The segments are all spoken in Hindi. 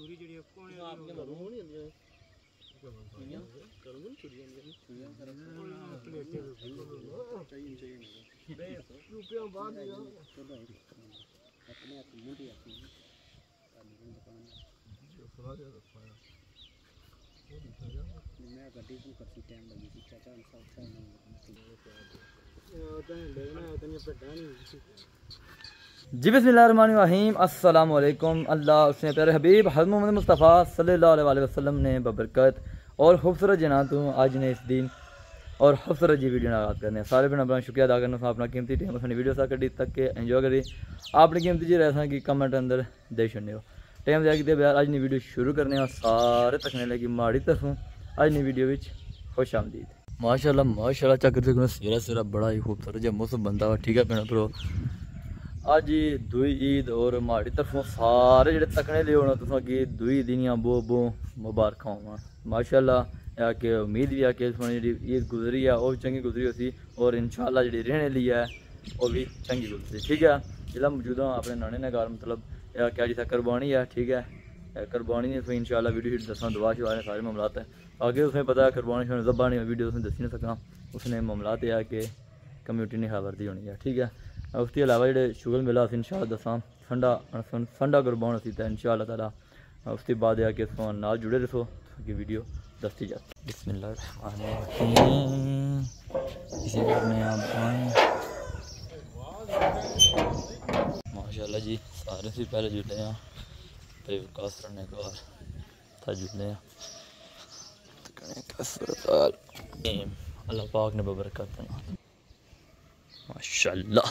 ਛੁਰੀ ਜਿਹੜੀ ਆ, ਕੋਨੇ ਦੀ ਆਪ ਘਰੋਂ ਹੋਣੀ ਹੁੰਦੀਆਂ ਨੇ ਕਰੂੰ ਨਾ ਚੁਰੀਆਂ ਨਹੀਂ ਕਰਾਂ ਪਲੇਟੇ ਚਾਹੀਏ ਚਾਹੀਏ ਰੁਪਿਆ ਬਾਅਦ ਆ। ਆਪਣੇ ਹੱਥ ਮੁੰਡੀ ਆਪਣੀ ਕੰਨ ਦੇ ਰੁਪਿਆ ਮੈਂ ਗੱਡੀ ਨੂੰ ਕਰਤੀ ਟਾਈਮ ਲੱਗੀ ਸੀ। ਚਾਚਾ ਨੂੰ ਨਹੀਂ जी अस्सलाम वालेकुम अल्लाह, उसने प्यारे हबीब, हज़रत मोहम्मद मुस्तफ़ा सल्लल्लाहु अलैहि वसल्लम ने बबरकत और खूबसूरत जनातों आज ने इस दिन और खूबसूरत जी वीडियो आगाज़ करने सारे भैन अपना शुक्रिया अदा करना अपना कीमती टाइम अपनी वीडियो सा कड़ी तक के एंजॉय करी। आपने कीमती जी रह कि कमेंट अंदर दे छड़ने हो। टाइम दिया कि यार अज नी वीडियो शुरू करने और सारे तकने लगी माड़ी तरफों। अज नी वीडियो विच खुश आमदीद। माशाल्लाह माशाल्लाह चक्कर सवेरा सवेरा बड़ा ही खूबसूरत जब मौसम बनता हुआ। ठीक है भैन भ्रो अज दुई ईद और माड़ी तरफों सारे जो तकने ले होना तुसें कि दुई दिनियाँ बो बो मुबारक होवां माशाल्लाह या उम्मीद भी है कि जी ईद गुजरी है वह चंगी गुजरी उसी और इंशाल्लाह जी रहने ली है वह भी चंगी गुजरी ठीक है जिला मौजूदा अपने नाने ने घर मतलब क्या जी कुरबानी है ठीक है कुरबानी तुसें इंशाल्लाह वीडियो शीट दस्सां दुआ शुआ ने सारे मामलात है अगर तुम्हें पता है कुरबानी शुरू जब्बा नहीं वीडियो तुम दसी नहीं सकना उसने मामलात है कि कम्यूनिटी ने खबर दी होनी है ठीक है उसके अलावा जो शुगर मिला अस संडा संडा कुरबान असी तो इंशाल्लाह ताला। उसके बाद है कि तुम नाल जुड़े रहो कि वीडियो दसती जाती माशाल्लाह जी, सारे से पहले जुड़े हैं। घर था जुड़े हैं। अल्लाह पाक ने बबरकत माशाल्लाह।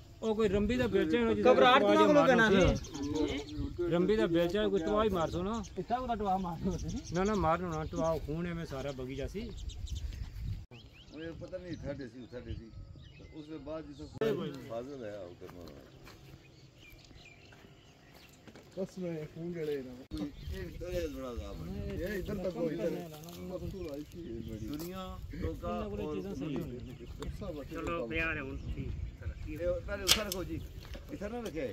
ਸਾਡੇ ਬੋਲ ਆਈ ਗਿਆ ਕਹਿਣੇ ਵਡੇੜੇ ਆਣੋ ਨਹੀਂ ਤੂੰ ਤਾਂ ਤੱਕ ਨਾ ਉਹ ਕੋਈ ਰੰਬੀ ਦਾ ਬੇਚੇ ਹੋ ਜਿਹਦਾ ਘਬਰਾਟ ਨਾ ਕੋਲ ਕਹਿਣਾ ਸੀ ਰੰਬੀ ਦਾ ਬੇਚਾ ਕੋਈ ਟਵਾ ਹੀ ਮਾਰ ਸੋ ਨਾ ਇੱਥਾ ਕੋ ਟਵਾ ਮਾਰ ਨਾ ਨਾ ਮਾਰਨੋ ਨਾ ਟਵਾ ਖੂਨ ਐਵੇਂ ਸਾਰਾ ਬਗੀਚਾ ਸੀ ਉਹ ਇਹ ਪਤਾ ਨਹੀਂ ਸਾਡੇ ਸੀ ਸਾਡੇ ਸੀ ਉਸ ਦੇ ਬਾਅਦ ਜਿਸ ਫਾਜ਼ਲ ਹੈ ਉਹ ਕਰਨਾ ਕਸ में खून जड़े ना कोई एक तरह बड़ा जाब ये इधर तक हो इधर दुनिया लोका और ਚਲੋ ਪਿਆਰ ਹੈ ਹੁਣ ਠੀਕ ये पहले उठा रखो जी इधर ना रखे।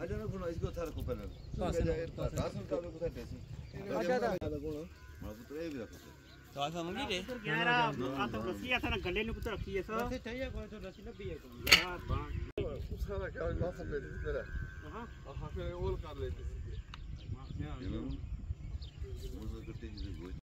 अच्छा रखो ना इसको उठा रखो पहले। रासन का रखो था टेसी अच्छा था रखो ना माँ पुत्र ये भी रखो तो ऐसा मंगी रे? यार आ तो रस्सी ऐसा ना। गले ने कुछ रखी है सर। रस्सी चाहिए कोई तो रस्सी ना भी है यार उसका ना क्या ना समझ में तेरा हाँ? हाँ फिर ओल कर लेते हैं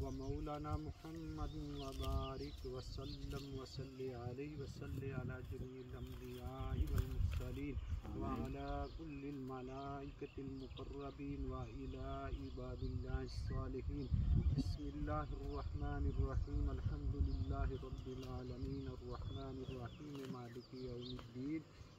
व मौलाना मोहम्मद वबारक वसलम वसल वसल जमीलम्बियामसलिन वालाकुल्लमलाइकतमकर्रबीन वाबादिल्लाहन बसमीम अलहमदिल्ला रबीआलमीन मालिकी यौमद्दीन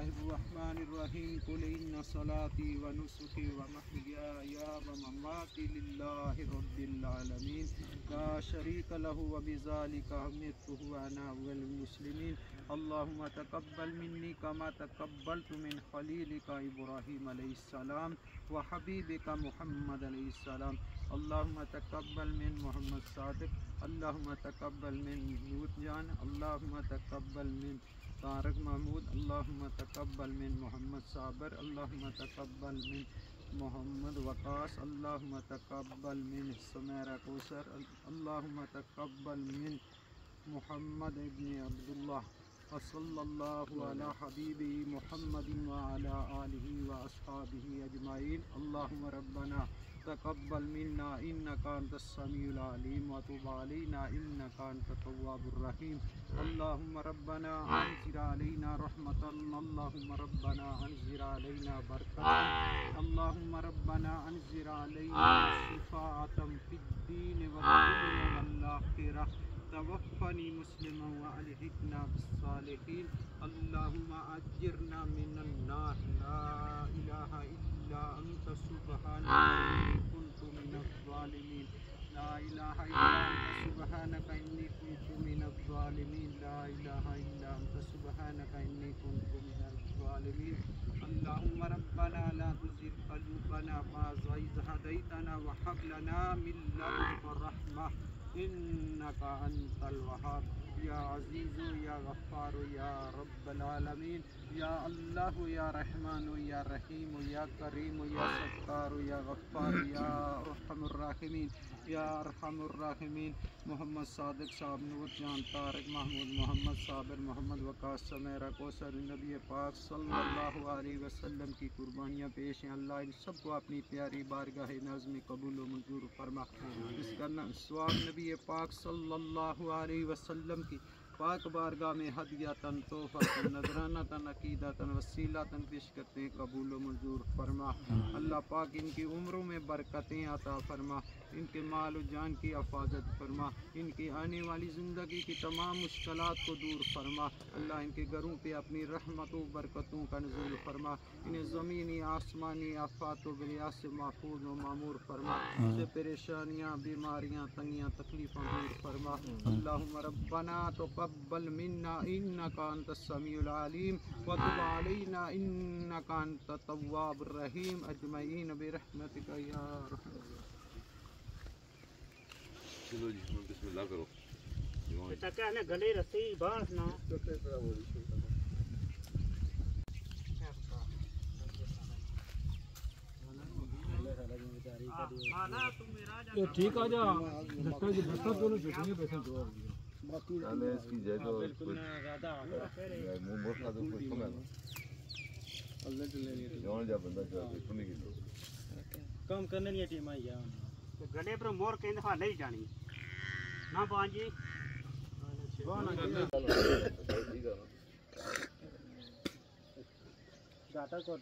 बिस्मिल्लाहिर्रहमानिर्रहीम कुल इन्न सलाती व नुसुकी व महयाया व ममाती लिल्लाहि रब्बिल आलमीन ला शरीक लहु व बिज़ालिका अमरतु व अना अव्वल मुस्लिमीन अल्लाहुम्मा तकब्बल मिन्नी कमा तकब्बलतु मिन खलीलिका इब्राहीम अलैहिस्सलाम व हबीबिका मुहम्मद अलैहिस्सलाम अल्लाहुम्मा तकब्बल मिन मोहम्मद सादिक अल्लाहुम्मा तकब्बल मिन नूर जान अल्लाहुम्मा मिन तारक महमूद अल्लाम तकब्बल मिन मोहम्मद साबर अल्लाम तकब्बल मिन मोहम्मद वकास अल्लाम तकब्बल मिन सुमेरा कोसर अल्लाम तकब्बल मिन मोहम्मद इबन अब्दुल्ला अला हबीबी मोहम्मद वाली वसहाबी अजमाइन। अल्लाम रब्बना तकब्बल मिन्ना इन्नका अंतस समीउल अलीम व तुब अलैना इन्नका अंतत तव्वाबुर रहीम अल्लाहुम्मा रब्बना अंजिर अलैना रहमतन अल्लाहुम्मा रब्बना अंजिर अलैना बरकतन अल्लाहुम्मा रब्बना अंजिर अलैना शिफाअतम फिद्दीन वद दुनिया वल आखिरह तवफ़नी मुस्लिमा व अलहिकना बिस्सालिहीन अल्लाहुम्मा अजिरना मिनन नार ला इलाहा इल्ला अंत सुब्हानका इन्नी कुन्तु मिनज़ ज़ालिमीन ला इलाहा इल्ला अंत सुब्हानका इन्नी कुन्तु मिनज़ ज़ालिमीन ला इलाहा इल्ला अंत सुब्हानका इन्नी कुन्तु मिनज़ ज़ालिमीन अल्लाहुम्मा रब्बना ला तुज़िग़ क़ुलूबना बअद इज़ हदैतना व हब इन्नका अंतल वहाब या अजीज़ो, या गफ़ारो या रब्बल आलमीन, या अल्लाह, या रहमान, या रहीम, या करीम, या सत्तार, या गफ़ार या अरहमुर राहिमीन, या अरहमुर राहिमीन। मोहम्मद सादिक साहब नूर जान, तारक महमूद, मोहम्मद साबिर, मोहम्मद वकास समेरा, कौसर नबी पाक सल्लल्लाहु अलैहि वसल्लम की कुर्बानियाँ पेश हैं। अल्लाह इन सबको अपनी प्यारी बारगाह नज़ में कबूल मंजूर फरमा। इसका न- स्वाब नबी पाक सल्लल्लाहु अलैहि वसल्लम की पाक बारगाह में हदिया तन तोहफा तन नजराना तन अकीदा तन वसीला तन पेश करते हैं कबूल मंजूर फरमा। अल्लाह पाक इनकी उम्रों में बरकतें अता फरमा इनके माल व जान की हिफाजत फरमा इनकी आने वाली ज़िंदगी की तमाम मुश्किल को दूर फरमा। अल्लाह इनके घरों पर अपनी रहमतों बरकतों का नजुल फरमा इन्हें ज़मीनी आसमानी आफात व से महफूज व मामूर फरमा। से परेशानियाँ बीमारियाँ तंगियाँ तकलीफ़ों दूर फरमा। अल्लाहुम्मा रब्बना तक़ब्बल मिन्ना इन्नका अंतस समीउल अलीम व तुब अलैना इन्नका अंतत तव्वाबुर रहीम अजमईन बिरहमतिका या अरहम चलो जी हम बिस्मिल्लाह करो बेटा कहने गले रस्सी बाँस ना आना तुम मेरा जा ठीक आ जा दस्ता की दस्ता दोनों छुट्टियाँ पैसे दो अरे इसकी जय तो बिल्कुल ना ज़्यादा मुँह मोड़ खा दो कुछ कम है। जा जा तो करने नहीं टीम आई यार गले पर मोर कहंदे हाले ही जानी। ना बांजी ठीक है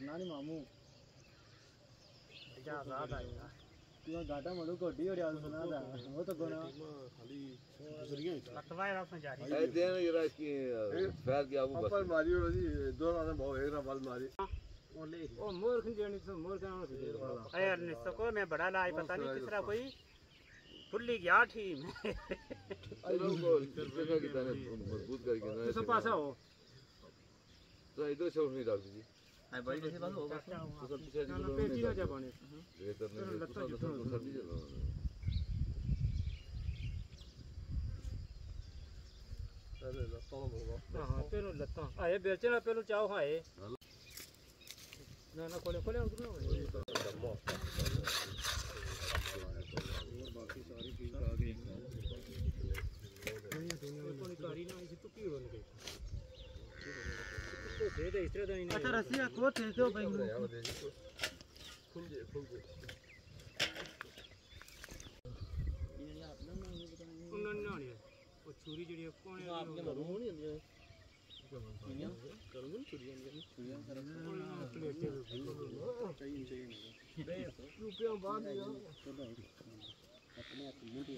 ना नहीं मामू। जा आज़ाद आएगा तू घाटा मड़ू कोटी और याद सुना था वो तो कोना लतवाए रात में जा रही ए देन जरा इसकी फैल की आबू बस। मारी और जी दो ना बहुत एक ना बाल मारी ओ मोर खन जानी तो मोर का नाम अरे निसको में बड़ा लाई पता नहीं किसरा कोई फुल्ली गया की तरह मज़बूत करके ना किस पासा हो तो इधर से नहीं डाल दीजिए। हाय बड़ी कैसे बात होगा तो सब पीछे ना पेटी ना जा बने बेहतर नहीं लत्ता तो सब सब हाँ पेलो लत्ता आए बेचना पेलो चाहो हाए ना ना खोले खोले अंदर ना अच्छा रसिया को थे तो भाई ਉਹਨਾਂ ਨੇ ਨਾਣੀ ਉਹ ਛੁਰੀ ਜਿਹੜੀ ਆ, ਕੋਣੇ ਆਪ ਨੇ ਮਰੂ ਨਹੀਂ ਹੁੰਦੀ ਕਰੂੰ ਛੁਰੀਆਂ ਨਹੀਂ ਛੁਰੀਆਂ ਕਰ ਪਲੇਟੇ ਰੁਪਿਆ ਬਾਅਦ ਹੀ ਆਪਣੇ ਆਪ ਮੁੰਡੀ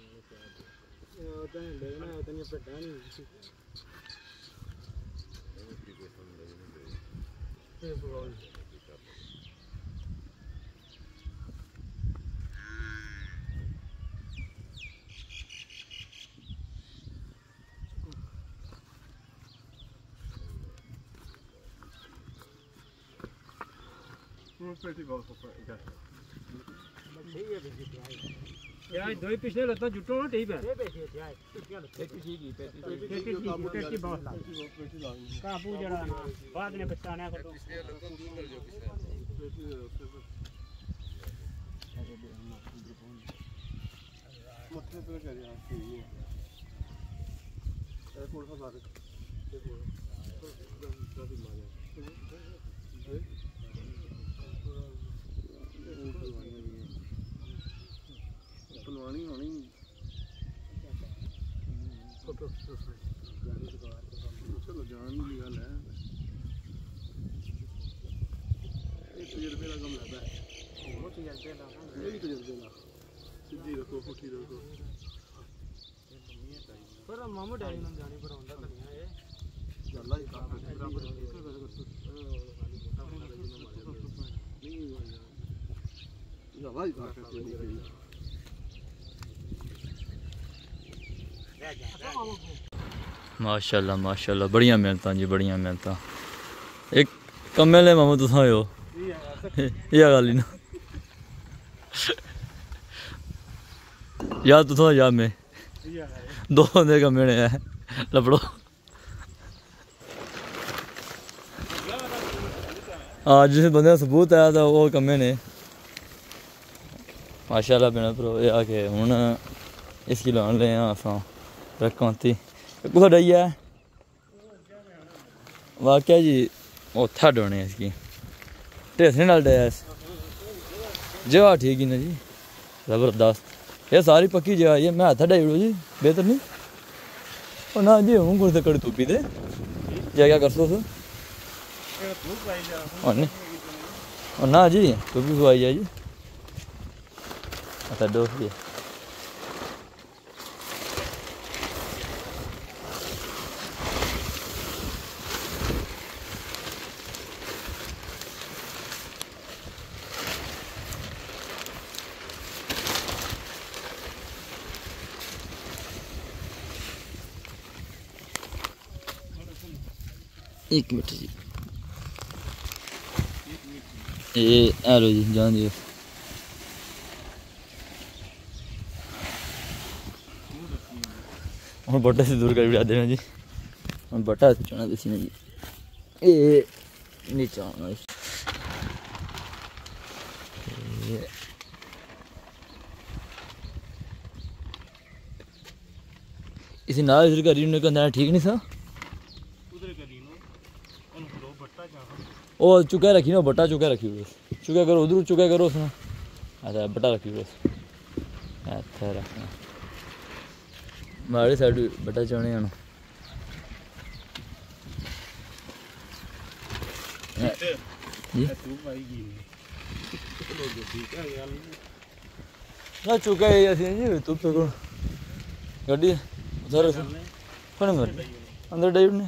Ik heb het niet gedaan. Ik heb het niet gedaan. Ik heb het niet यार दो पिछले लता जुटो ना ठीक है। ये पैसे यार पैसे की पैसे की कंप्यूटर की बहुत का पू जरा बाद में बचाना कर तो। पिछले लता दूर कर जो मतलब पे कर यार ये एक और सा बात एक और ਚਲੋ ਜਾਣ ਦੀ ਗੱਲ ਹੈ ਇਹ ਤਜਰਬੇ ਦਾ ਕੰਮ ਲੱਗਦਾ ਹੈ ਬਹੁਤ ਤਜਰਬੇ ਦਾ ਇਹ ਵੀ ਤਜਰਬੇ ਦਾ ਸਿੱਧੀ ਰੱਖੋ ਪੁੱਠੀ ਰੱਖੋ ਪਰ ਮਾਮੂ ਡੈਡੀ ਨੂੰ ਜਾਣੀ ਪਰ ਆਉਂਦਾ ਕਰੀਆਂ ਇਹ ਗੱਲਾਂ ਹੀ ਕੰਮ ਬਰਾਬਰ ਨਹੀਂ ਗੱਲਾਂ ਹੀ ਕੰਮ माशाल्लाह माशाल्लाह। बढ़िया मेहनतां जी, बढ़िया मेहनत। एक कमे ले मामू, तुसां हो इ'यै गल्ल ही ना। या तुसां या में। दो बंदे कम्मे ने है। लपड़ो हाँ जिस बंदे सबूत है तो वो कम्मे ने। माशाल्लाह बिना भ्रो एह् हून इसकी लान ले आं असां। डई ऐ वाकया जी उत्थै डोने इसकी ढेसने नाल डया इस जगह ठीक ही ना जी ज़बरदस्त ये सारी पक्की जगह ही है मैं हत्था डाई ओड़ो जी बेहतर नहीं ओ ना जी हूँ कुछ कड़ी तुप्पी दे जा क्या कर तुस और नहीं और ना जी तुप्पी खुआई जाए एक मिनट जी। ये हेलो जी, जान जी हम बट्टा से दूर कर बिठा देना जी। हम बट्टा से चुना दसी जी। ए, नीचे आना ये इसी नाल इधर करी उन्हें कहना ठीक नहीं था? और चुका रखी ना, बटा चुका रखी बस चुका करो, उधर चुका करो उसमें अच्छा बट्टा रखी बस। अच्छा रखना। माड़ी साइड बटा चौने आना ना। चुका ऐसे नहीं तुम तो कौन गाड़ी उधर अंदर डाइव ने?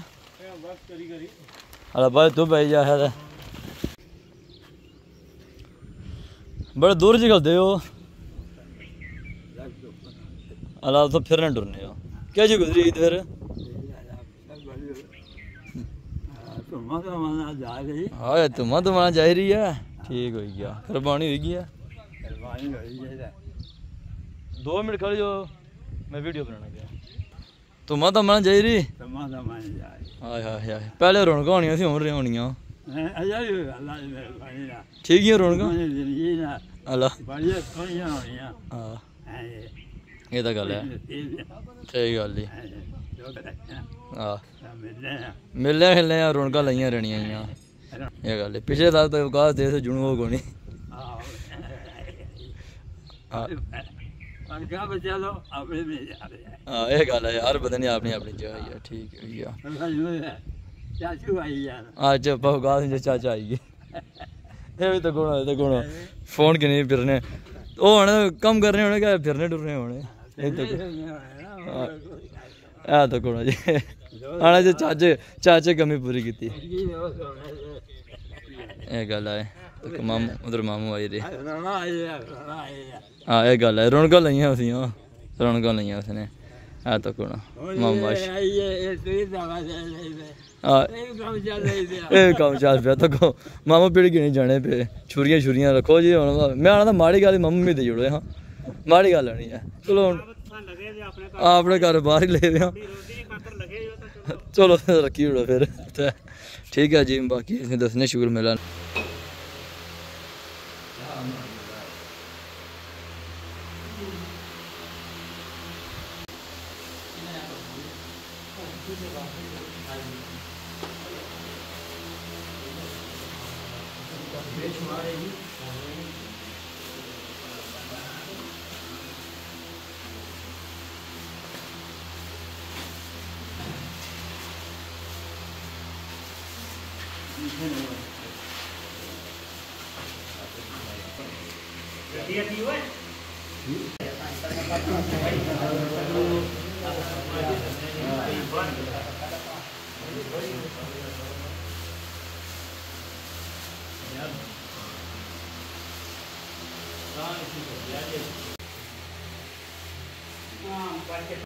बड़े तू भाई जा है बड़े दूर चलते हो। अला तो फिरने टुरने क्या जी गुजरी फिर हाँ तुम तुम्हारा तो जा रही है। ठीक हो गया। कुरबानी हो गई है। दो मिनट खड़े जो मैं वीडियो बनाना गया। तुम तो मना जा रही हाय हाय हाय पहले रौनक होनियाँ सी हुन होनियाँ ठीक ही रौनक अला हाँ ये तो गल है सही गल ही हाँ मिलने खिलने रौनक लाइया रहनियाँ हियाँ ये गल है पिछले साल तो विकास पंखा हाँ, गल यार अपनी अपनी जगह है हाँ, चाचा आई तो गुण तो फ़ोन कि नहीं फिरने। तो कम करने होने क्या फिरने डरने होने। तो आ हाँ। तो जी। हाँ चाचे चाचे कमी पूरी की ये गल है। ਤੇ ਮਾਮੂ ਉਧਰ ਮਾਮੂ ਆਏ ਦੇ ਹਾਂ ਇਹ ਗੱਲ ਹੈ ਰੌਣਕਾਂ ਲਈਆਂ ਉਸੀਆਂ ਰੌਣਕਾਂ ਲਈਆਂ ਉਸਨੇ ਆ ਤਾਂ ਕੋਣਾ ਮਾਮਾ ਆ ਇਹ ਕੰਮ ਚੱਲ ਪਿਆ ਤਾਂ ਕੋ ਮਾਮਾ ਪੀੜ ਗਿਣੇ ਜਾਣੇ ਪਏ ਛੁਰੀਆਂ ਛੁਰੀਆਂ ਰੱਖੋ ਜੀ ਹੁਣ ਮੈਂ ਆਣਾ ਤਾਂ ਮਾੜੀ ਗੱਲ ਮੰਮੀ ਤੇ ਜੁੜੇ ਹਾਂ ਮਾੜੀ ਗੱਲ ਨਹੀਂ ਹੈ ਚਲੋ ਹੁਣ ਲੱਗੇ ਜੇ ਆਪਣੇ ਆਪਣੇ ਘਰ ਬਾਹਰ ਹੀ ਲੈ ਰਹੇ ਹਾਂ ਰੋਟੀ ਖਾਤਰ ਲੱਗੇ ਜੋ ਤਾਂ ਚਲੋ ਚਲੋ ਰੱਖੀ ਉੜੋ ਫਿਰ ਤੇ ਠੀਕ ਹੈ ਜੀ ਬਾਕੀ ਅਸੀਂ ਦੱਸਨੇ ਸ਼ੁਕਰ ਮਿਲਾਂ हाँ